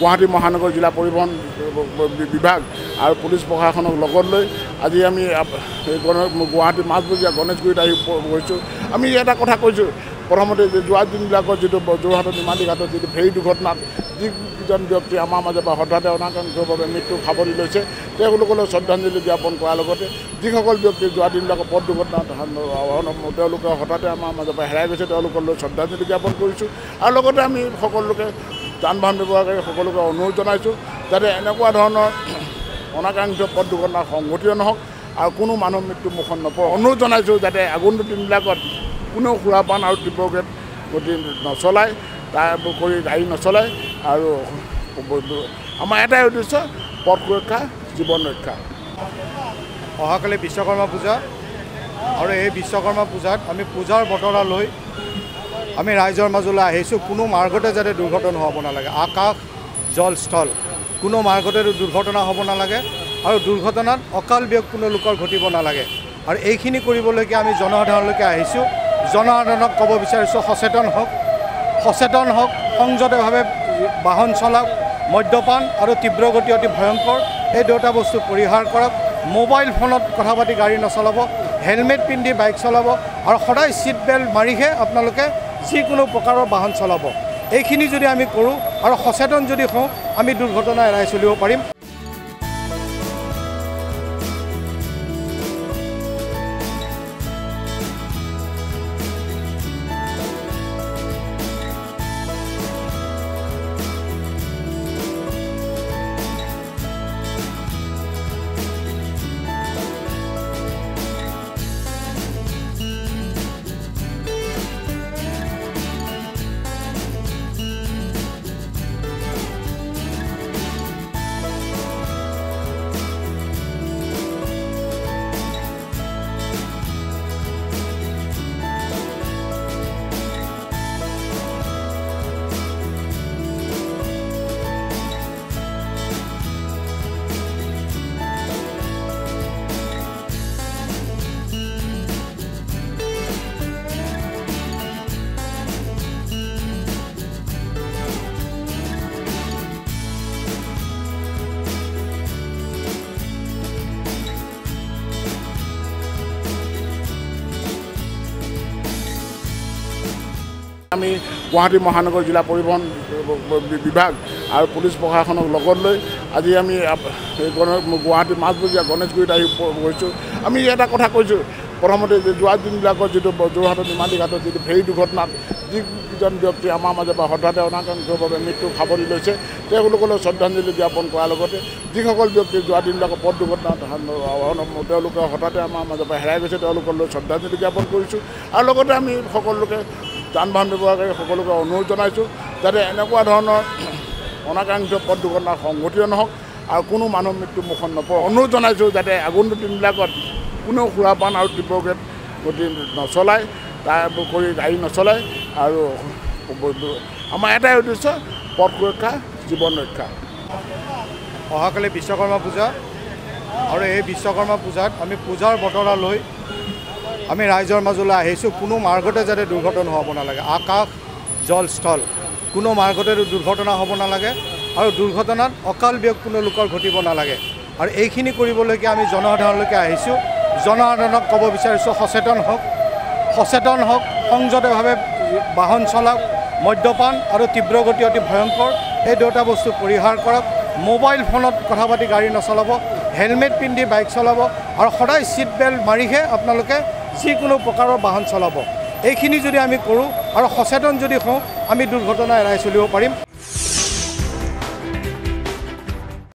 গুৱাহাটী মহানগৰ জিলা পৰিবহণ বিভাগ আৰু পুলিচ প্ৰশাসনক লগত লৈ আজি আমি গুৱাহাটী মাজমজিয়া গণেশগুৰিত আহি গৈছোঁ। আমি এটা কথা কৈছোঁ প্ৰথমতে যে যোৱা দিনবিলাকত যিটো যোৰহাটৰ নিমাতী ঘাটত যিটো ফেৰী দুৰ্ঘটনাত যিকেইজন ব্যক্তি আমাৰ মাজৰ পৰা হঠাতে অনাকাংক্ষভাৱে মৃত্যু সাৱটি লৈছে তেওঁলোকলৈ শ্ৰদ্ধাঞ্জলি জ্ঞাপন কৰাৰ লগতে যিসকল ব্যক্তি যোৱা দিনবিলাকৰ পথ দুৰ্ঘটনাত তেওঁলোকে হঠাতে আমাৰ মাজৰ পৰা হেৰাই গৈছে তেওঁলোকলৈ শ্ৰদ্ধাঞ্জলি জ্ঞাপন কৰিছোঁ। আৰু লগতে আমি সকলোকে যান বাহন ব্যৱহাৰকাৰী সকলোকে অনুৰোধ জনাইছোঁ যাতে এনেকুৱা ধৰণৰ অনাকাংক্ষিত পথ দুৰ্ঘটনা সংঘটিত নহওক আৰু কোনো মানুহ মৃত্যু মুখত নপৰক। অনুৰোধ জনাইছোঁ যাতে আগন্তুক দিনবিলাকত কোনেও সুৰাপান আৰু তীব্ৰগেত গতি নচলায় তাৰ কৰি গাড়ী নচলায় আৰু আমাৰ এটাই উদ্দেশ্য পথ সুৰক্ষা জীৱন ৰক্ষা। অহাকালি বিশ্বকৰ্মা পূজা আৰু এই বিশ্বকৰ্মা পূজাত আমি পূজাৰ বতৰা লৈ আমি ৰাইজৰ মাজলৈ আহিছোঁ। কোনো মাৰ্গতে যাতে দুৰ্ঘটনা হ'ব নালাগে। আকাশ জল স্থল। কোনো মাৰ্গতে দুৰ্ঘটনা হ'ব নালাগে আৰু দুৰ্ঘটনাত অকাল বিয়োগ কোনো লোকৰ ঘটিব নালাগে। আৰু এইখিনি কৰিবলৈকে আমি জনসাধাৰণলৈকে আহিছোঁ। জনসাধাৰণক ক'ব বিচাৰিছোঁ সচেতন হওক। সচেতন হওক সংযতভাৱে বাহন চলাওক মদ্যপান আৰু তীব্ৰগতি অতি ভয়ংকৰ এই দুটা বস্তু পৰিহাৰ কৰক। মোবাইল ফোনত কথা পাতি গাড়ী নচলাব হেলমেট পিন্ধি বাইক চলাব আৰু সদায় ছিট বেল্ট মাৰিহে আপোনালোকে যিকোনো প্ৰকাৰৰ বাহন চলাব। এইখিনি যদি আমি কৰোঁ আৰু সচেতন যদি হওঁ আমি দুৰ্ঘটনা এৰাই চলিব পাৰিম। আমি গুৱাহাটী মহানগৰ জিলা পৰিবহণ বিভাগ আৰু পুলিচ প্ৰশাসনক লগত লৈ আজি আমি গুৱাহাটী মাজমজিয়া গণেশগুৰিত আহি গৈছোঁ। আমি এটা কথা কৈছোঁ প্ৰথমতে যোৱা দিনবিলাকত যিটো যোৰহাটৰ নিমাতী ঘাটত যিটো ফেৰী দুৰ্ঘটনাত যিকেইজন ব্যক্তি আমাৰ মাজৰ পৰা হঠাতে অনাকাংক্ষভাৱে মৃত্যু সাৱটি লৈছে তেওঁলোকলৈ শ্ৰদ্ধাঞ্জলি জ্ঞাপন কৰাৰ লগতে যিসকল ব্যক্তি যোৱা দিনবিলাকৰ পথ দুৰ্ঘটনাত তেওঁলোকে হঠাতে আমাৰ মাজৰ পৰা হেৰাই গৈছে তেওঁলোকলৈ শ্ৰদ্ধাঞ্জলি জ্ঞাপন কৰিছোঁ। আৰু লগতে আমি সকলোকে যান বাহন ব্যৱহাৰকাৰী সকলোকে অনুৰোধ জনাইছোঁ যাতে এনেকুৱা ধৰণৰ অনাকাংক্ষিত পথ দুৰ্ঘটনা সংঘটিত নহওক আৰু কোনো মানুহ মৃত্যু মুখত নপৰক অনুৰোধ জনাইছোঁ যাতে আগন্তুক দিনবিলাকত কোনেও সুৰাপান আৰু তীব্ৰগেত গতি নচলায় তাৰ কৰি গাড়ী নচলায় আৰু আমাৰ এটাই উদ্দেশ্য পথ সুৰক্ষা জীৱন ৰক্ষা। অহাকালি বিশ্বকৰ্মা পূজা আৰু এই বিশ্বকৰ্মা পূজাত আমি পূজাৰ বতৰা লৈ আমি ৰাইজৰ মাজলৈ আহিছোঁ। কোনো মাৰ্গতে যাতে দুৰ্ঘটনা হ'ব নালাগে। আকাশ জল স্থল। কোনো মাৰ্গতে দুৰ্ঘটনা হ'ব নালাগে আৰু দুৰ্ঘটনাত অকাল বিয়োগ কোনো লোকৰ ঘটিব নালাগে। আৰু এইখিনি কৰিবলৈকে আমি জনসাধাৰণলৈকে আহিছোঁ। জনসাধাৰণক ক'ব বিচাৰিছোঁ সচেতন হওক। সচেতন হওক সংযতভাৱে বাহন চলাওক মদ্যপান আৰু তীব্ৰগতি অতি ভয়ংকৰ। এই দুটা বস্তু পৰিহাৰ কৰক। মোবাইল ফোনত কথা পাতি গাড়ী নচলাব। হেলমেট পিন্ধি বাইক চলাব। আৰু সদায় ছিট বেল্ট মাৰিহে আপোনালোকে যিকোনো প্ৰকাৰৰ বাহন চলাব। এইখিনি যদি আমি কৰোঁ আৰু সচেতন যদি হওঁ আমি দুৰ্ঘটনা এৰাই চলিব পাৰিম।